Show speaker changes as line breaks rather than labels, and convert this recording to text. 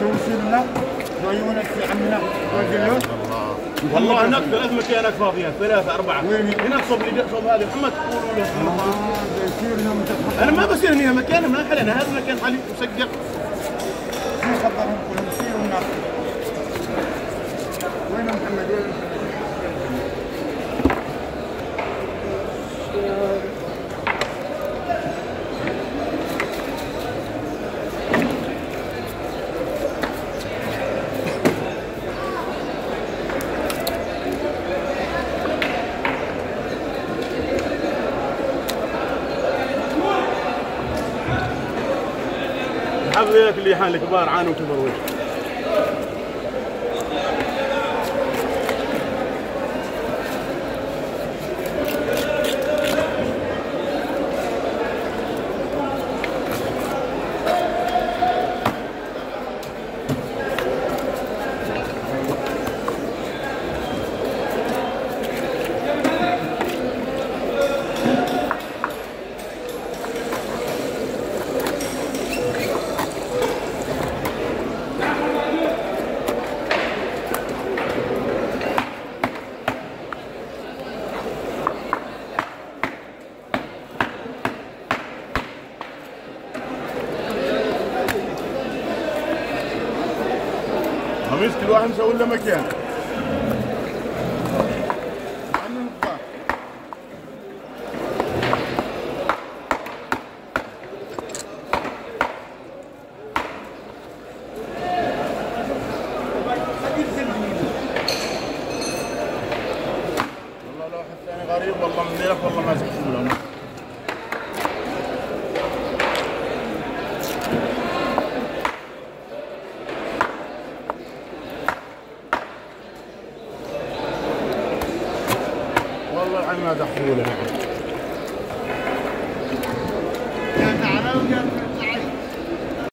توصلنا ويونس عمنا رجل
والله هناك ثلاث مكانات فاضيه ثلاثة
أربعة؟
هناك صوب اللي صوب هذه محمد تقولوا له أنا ما بصير اني مكان ما حلنا هذا المكان حالي مسجل. حظيك اللي حال الكبار عانوا كبر وجه. خميس كل واحد مسوي له مكان. والله لو واحد ثاني غريب والله من والله ما دخلوا
يا تعالوا يا